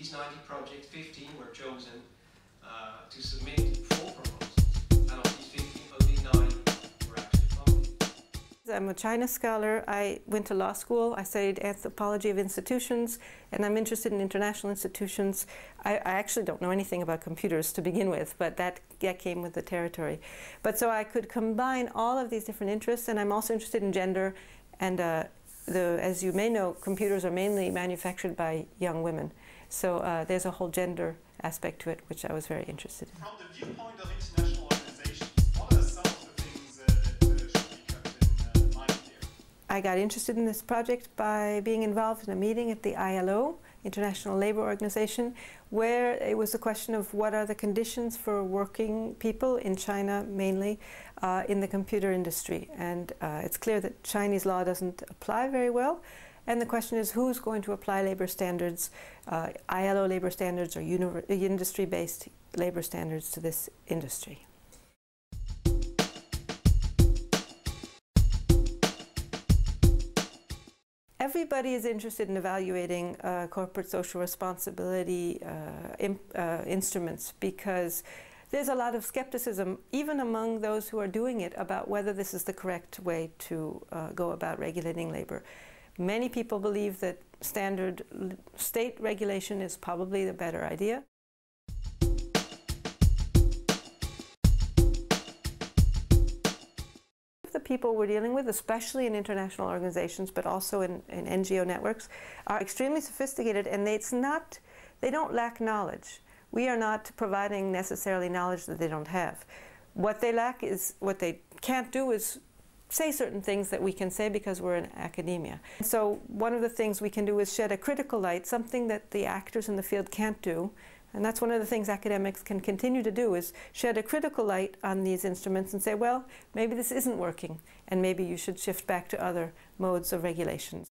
these 90 projects, 15 were chosen uh, to submit four proposals. And of these 15, only nine were actually funded. I'm a China scholar. I went to law school. I studied anthropology of institutions, and I'm interested in international institutions. I, I, actually don't know anything about computers to begin with, but that, that came with the territory. But so I could combine all of these different interests, and I'm also interested in gender. And uh, the, as you may know, computers are mainly manufactured by young women. So uh, there's a whole gender aspect to it, which I was very interested in. From the viewpoint of international organizations, what are some of the things that should be kept in mind here? I got interested in this project by being involved in a meeting at the ILO, International Labour Organization, where it was a question of what are the conditions for working people in China mainly uh, in the computer industry. And uh, it's clear that Chinese law doesn't apply very well. And the question is who's going to apply labor standards, uh, ILO labor standards or industry-based labor standards to this industry. Everybody is interested in evaluating uh, corporate social responsibility uh, uh, instruments because there's a lot of skepticism, even among those who are doing it, about whether this is the correct way to uh, go about regulating labor. Many people believe that standard state regulation is probably the better idea. People we're dealing with, especially in international organizations, but also in, in NGO networks, are extremely sophisticated and they, it's not, they don't lack knowledge. We are not providing necessarily knowledge that they don't have. What they lack is, what they can't do is say certain things that we can say because we're in academia. So one of the things we can do is shed a critical light, something that the actors in the field can't do. And that's one of the things academics can continue to do is shed a critical light on these instruments and say, well, maybe this isn't working, and maybe you should shift back to other modes of regulations.